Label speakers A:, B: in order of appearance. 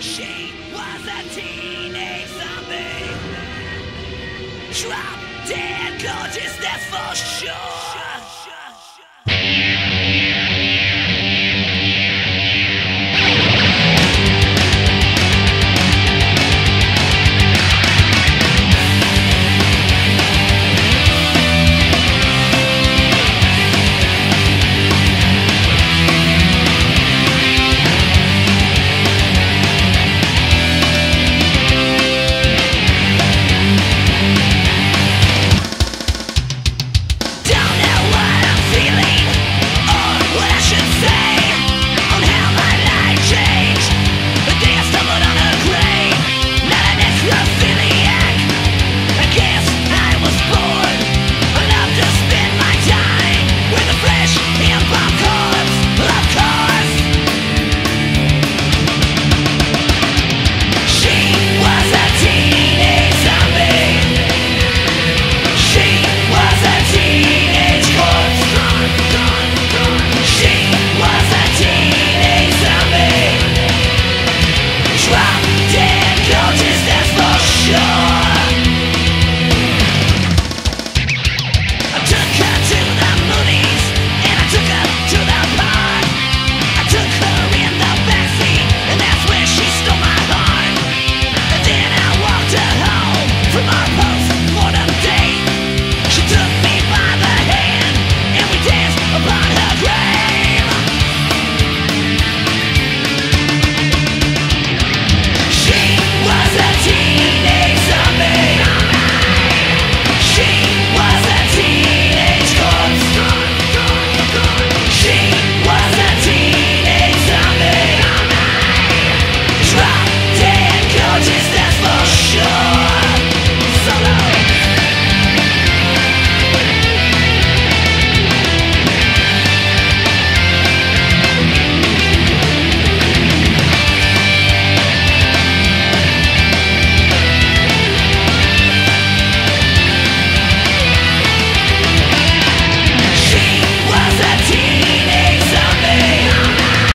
A: She was a teenage zombie. Drop dead consciousness for sure.